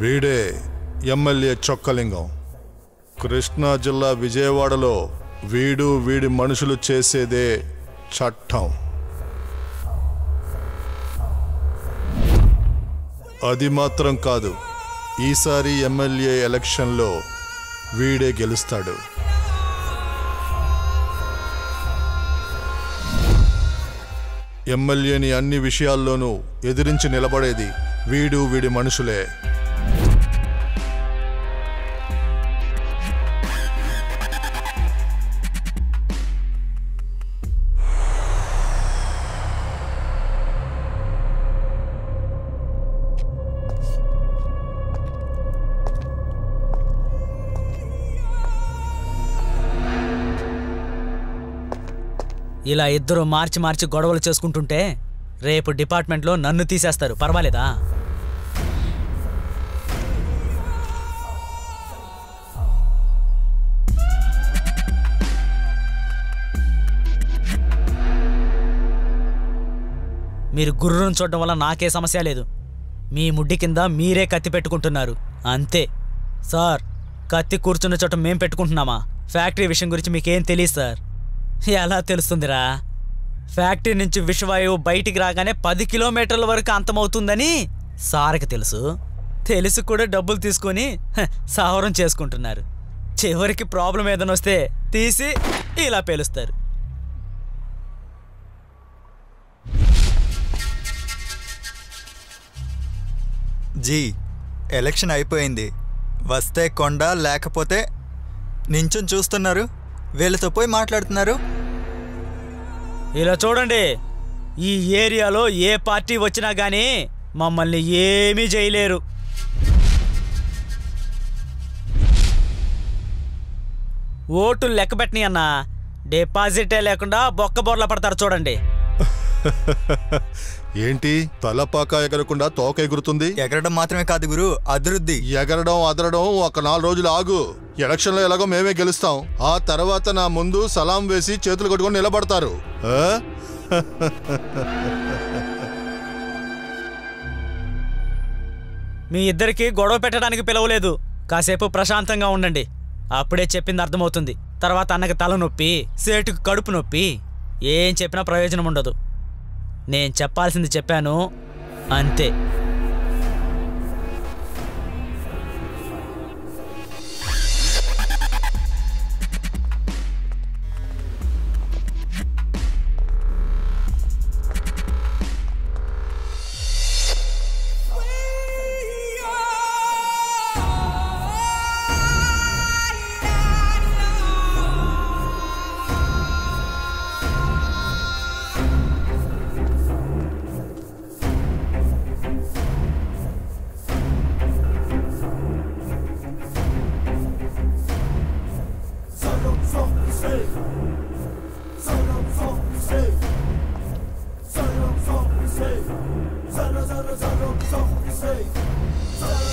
వీడే ఎమ్మెల్యే చొక్కలింగం. కృష్ణా జిల్లా విజయవాడలో వీడు వీడి మనుషులు చేసేదే చట్టం. అది మాత్రం కాదు ఈసారి ఎమ్మెల్యే ఎలక్షన్లో వీడే గెలుస్తాడు. ఎమ్మెల్యేని అన్ని విషయాల్లోనూ ఎదిరించి నిలబడేది వీడు వీడి మనుషులే. ఇలా ఇద్దరు మార్చి మార్చి గొడవలు చేసుకుంటుంటే రేపు డిపార్ట్మెంట్లో నన్ను తీసేస్తారు. పర్వాలేదా? మీరు గుర్రం చూడడం వల్ల నాకే సమస్య లేదు. మీ ముడ్డి కింద మీరే కత్తి పెట్టుకుంటున్నారు. అంతే. సార్ కత్తి కూర్చున్న చోట మేం పెట్టుకుంటున్నామా? ఫ్యాక్టరీ విషయం గురించి మీకేం తెలియదు సార్. ఎలా తెలుస్తుందిరా? ఫ్యాక్టరీ నుంచి విషవాయువు బయటికి రాగానే పది కిలోమీటర్ల వరకు అంతమవుతుందని సార్కి తెలుసు. తెలిసి కూడా డబ్బులు తీసుకొని సహవరం సావరం చేసుకుంటున్నారు. చివరికి ప్రాబ్లం ఏదైనా వస్తే తీసి ఇలా పేలుస్తారు. జీ ఎలక్షన్ అయిపోయింది. వస్తే కొండ లేకపోతే నించుని చూస్తున్నారు? వీళ్ళతో పోయి మాట్లాడుతున్నారు? ఇలా చూడండి ఈ ఏరియాలో ఏ పార్టీ వచ్చినా కానీ మమ్మల్ని ఏమీ చేయలేరు. ఓట్లు లెక్క పెట్టని అన్న డిపాజిటే లేకుండా బొక్క బోర్ల పడతారు చూడండి. ఏంటి తలపాక ఎగరకుండా తోక ఎగురుతుంది? ఎగరడం మాత్రమే కాదు గురు అభివృద్ధి ఎగరడం అదరడం ఒక నాలుగు రోజులు ఆగు. ఎలక్షన్లో ఎలాగో మేమే గెలుస్తాం. ఆ తర్వాత నా ముందు సలాం వేసి చేతులు కట్టుకొని నిలబడతారు. మీ ఇద్దరికి గొడవ పెట్టడానికి పిలవలేదు. కాసేపు ప్రశాంతంగా ఉండండి. అప్పుడే చెప్పింది అర్థమవుతుంది. తర్వాత అన్నకి తలనొప్పి సేటుకు కడుపు నొప్పి. ఏం చెప్పినా ప్రయోజనం ఉండదు. నేను చెప్పాల్సింది చెప్పాను. అంతే. so fucking safe.